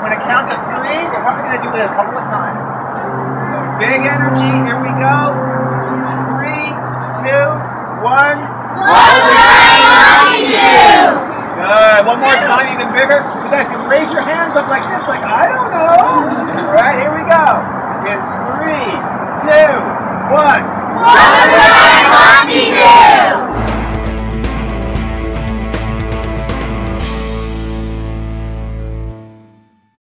I'm going to count to three. We're probably going to do this a couple of times. So big energy. Here we go. Three, two, one. Good. One more time, even bigger. You guys can raise your hands up like this, like I don't know. All right, here we go. In three, two, one.